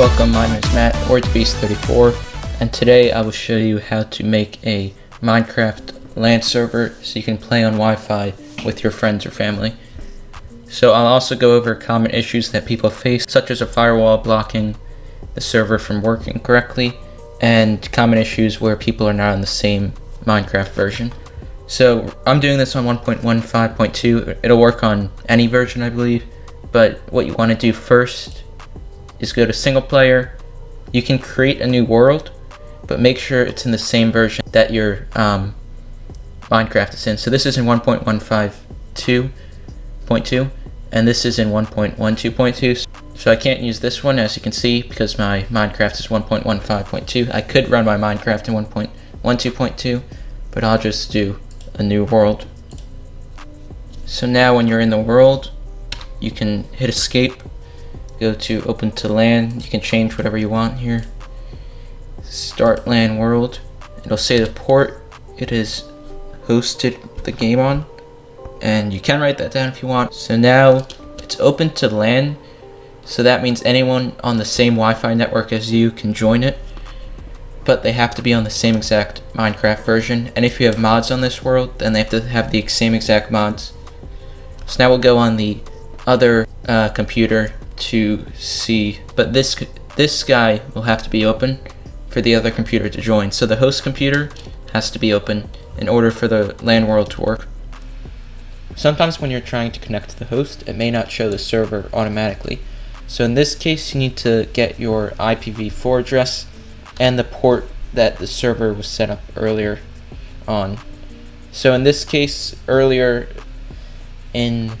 Welcome, my name is Matt, OrangeBeast34, and today I will show you how to make a Minecraft LAN server so you can play on Wi-Fi with your friends or family. So I'll also go over common issues that people face, such as a firewall blocking the server from working correctly, and common issues where people are not on the same Minecraft version. So I'm doing this on 1.15.2. It'll work on any version, I believe. But what you want to do first is go to single player. You can create a new world, but make sure it's in the same version that your um, Minecraft is in. So this is in 1.152.2, and this is in 1.12.2. So I can't use this one, as you can see, because my Minecraft is 1.15.2. I could run my Minecraft in 1.12.2, but I'll just do a new world. So now when you're in the world, you can hit escape, go to open to LAN, you can change whatever you want here. Start LAN world, it'll say the port it is hosted the game on, and you can write that down if you want. So now it's open to LAN, so that means anyone on the same Wi-Fi network as you can join it but they have to be on the same exact Minecraft version. And if you have mods on this world, then they have to have the same exact mods. So now we'll go on the other uh, computer to see, but this this guy will have to be open for the other computer to join. So the host computer has to be open in order for the LAN world to work. Sometimes when you're trying to connect to the host, it may not show the server automatically. So in this case, you need to get your IPv4 address and the port that the server was set up earlier on. So in this case, earlier in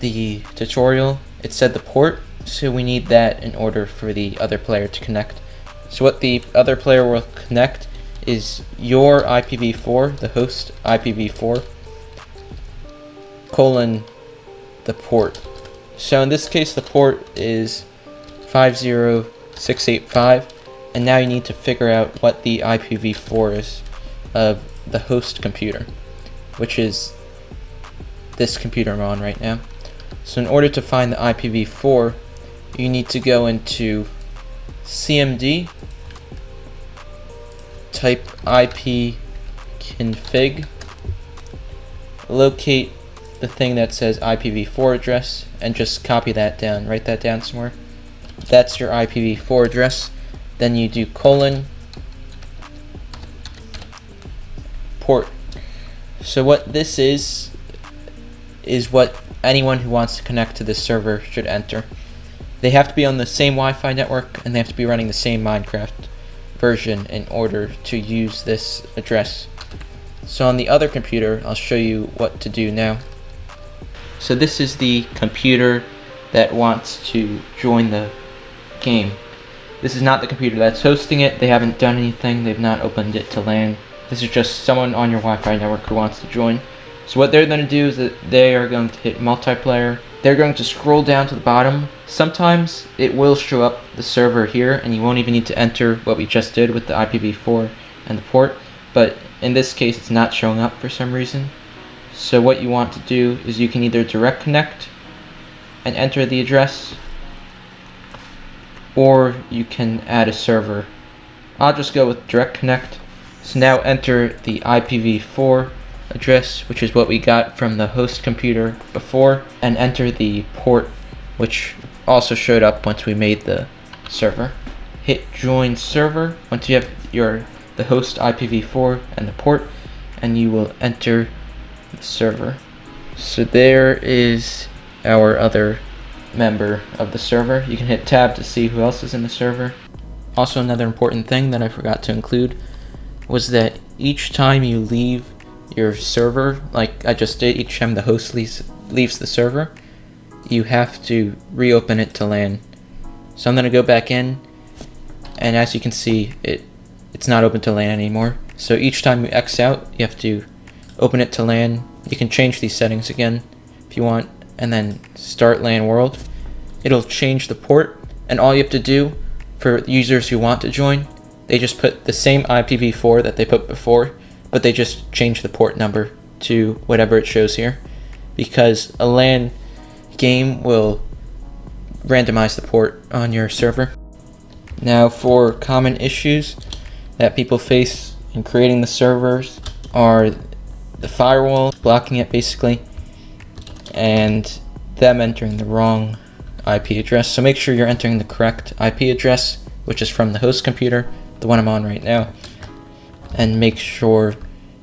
the tutorial, it said the port, so we need that in order for the other player to connect. So what the other player will connect is your IPv4, the host IPv4, colon the port. So in this case, the port is 50685 and now you need to figure out what the IPv4 is of the host computer, which is this computer I'm on right now. So in order to find the IPv4, you need to go into CMD, type IP config, locate the thing that says IPv4 address, and just copy that down, write that down somewhere. That's your IPv4 address then you do colon port. So what this is, is what anyone who wants to connect to this server should enter. They have to be on the same Wi-Fi network and they have to be running the same Minecraft version in order to use this address. So on the other computer, I'll show you what to do now. So this is the computer that wants to join the game. This is not the computer that's hosting it. They haven't done anything. They've not opened it to LAN. This is just someone on your Wi-Fi network who wants to join. So what they're going to do is that they are going to hit multiplayer. They're going to scroll down to the bottom. Sometimes it will show up the server here and you won't even need to enter what we just did with the IPv4 and the port. But in this case, it's not showing up for some reason. So what you want to do is you can either direct connect and enter the address or you can add a server. I'll just go with direct connect. So now enter the IPv4 address, which is what we got from the host computer before, and enter the port, which also showed up once we made the server. Hit join server once you have your the host IPv4 and the port, and you will enter the server. So there is our other member of the server. You can hit tab to see who else is in the server. Also another important thing that I forgot to include was that each time you leave your server, like I just did, each time the host leaves, leaves the server, you have to reopen it to LAN. So I'm going to go back in, and as you can see, it it's not open to LAN anymore. So each time you X out, you have to open it to LAN. You can change these settings again if you want, and then start LAN world. It'll change the port, and all you have to do for users who want to join, they just put the same IPv4 that they put before, but they just change the port number to whatever it shows here. Because a LAN game will randomize the port on your server. Now for common issues that people face in creating the servers are the firewall blocking it basically and them entering the wrong IP address. So make sure you're entering the correct IP address, which is from the host computer, the one I'm on right now. And make sure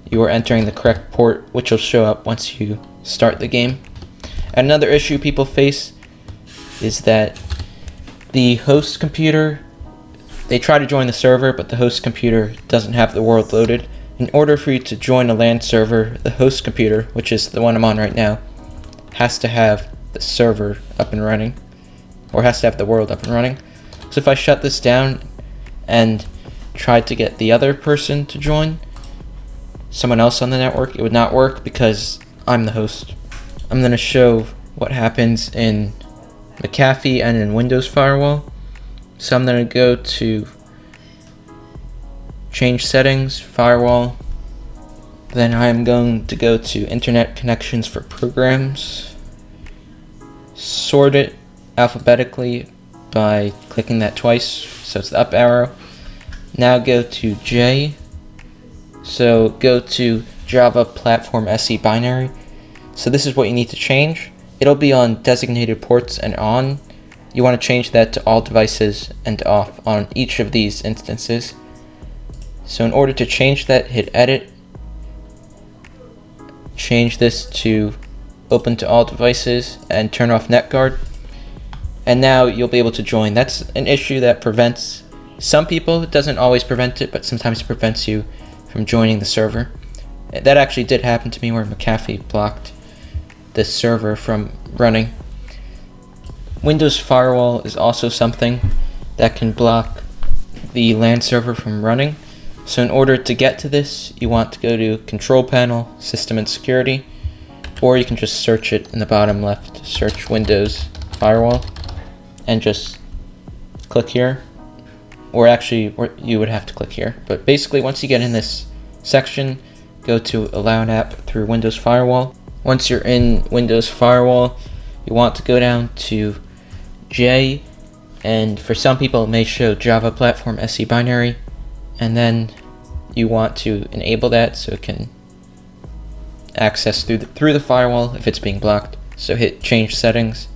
you are entering the correct port, which will show up once you start the game. Another issue people face is that the host computer, they try to join the server, but the host computer doesn't have the world loaded. In order for you to join a LAN server, the host computer, which is the one I'm on right now, has to have the server up and running, or has to have the world up and running. So if I shut this down and tried to get the other person to join, someone else on the network, it would not work because I'm the host. I'm going to show what happens in McAfee and in Windows Firewall. So I'm going to go to change settings, firewall. Then I'm going to go to internet connections for programs. Sort it alphabetically by clicking that twice, so it's the up arrow. Now go to J. So go to Java Platform SE binary. So this is what you need to change. It'll be on designated ports and on. You want to change that to all devices and off on each of these instances. So in order to change that, hit edit. Change this to open to all devices and turn off NetGuard. And now you'll be able to join. That's an issue that prevents some people, it doesn't always prevent it, but sometimes it prevents you from joining the server. That actually did happen to me where McAfee blocked the server from running. Windows Firewall is also something that can block the LAN server from running. So in order to get to this, you want to go to Control Panel, System and Security, or you can just search it in the bottom left, search Windows Firewall, and just click here or actually or you would have to click here. But basically once you get in this section, go to allow an app through Windows Firewall. Once you're in Windows Firewall, you want to go down to J and for some people it may show Java Platform SE binary and then you want to enable that so it can access through the, through the firewall if it's being blocked. So hit change settings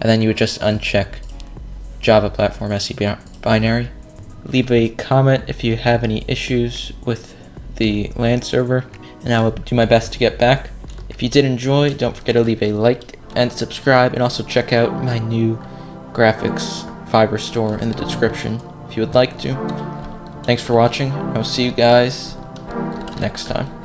and then you would just uncheck Java Platform SE binary leave a comment if you have any issues with the LAN server, and I will do my best to get back. If you did enjoy, don't forget to leave a like and subscribe, and also check out my new graphics Fiverr store in the description if you would like to. Thanks for watching. I'll see you guys next time.